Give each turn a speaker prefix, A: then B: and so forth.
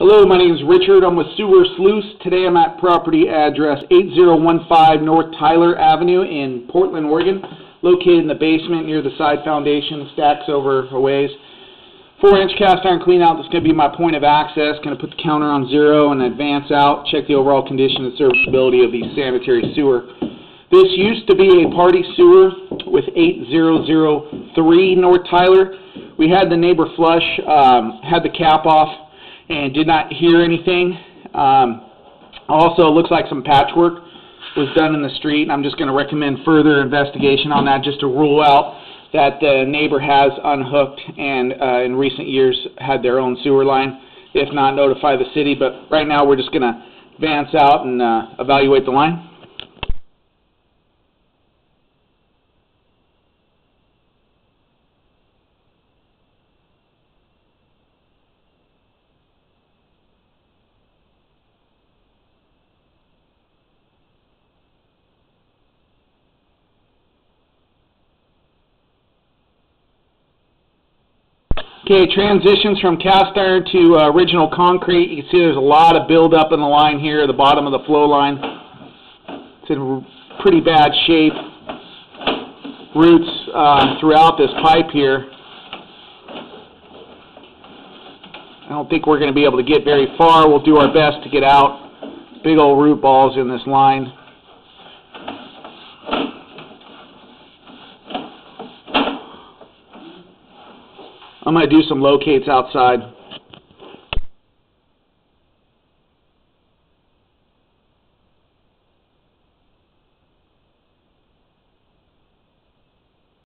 A: Hello, my name is Richard. I'm with Sewer Sluice. Today I'm at property address 8015 North Taylor Avenue in Portland, Oregon, located in the basement near the side foundation, stacks over a ways. Four inch cast iron clean out, that's going to be my point of access. Going to put the counter on zero and advance out, check the overall condition and serviceability of the sanitary sewer. This used to be a party sewer with 8003 North Taylor. We had the neighbor flush, um, had the cap off, and did not hear anything. Um, also, it looks like some patchwork was done in the street, I'm just going to recommend further investigation on that just to rule out that the neighbor has unhooked and uh, in recent years had their own sewer line. If not, notify the city, but right now we're just going to advance out and uh, evaluate the line. Okay, transitions from cast iron to uh, original concrete. You can see there's a lot of buildup in the line here, the bottom of the flow line. It's in pretty bad shape. Roots uh, throughout this pipe here. I don't think we're going to be able to get very far. We'll do our best to get out. Big old root balls in this line. Going to do some locates outside.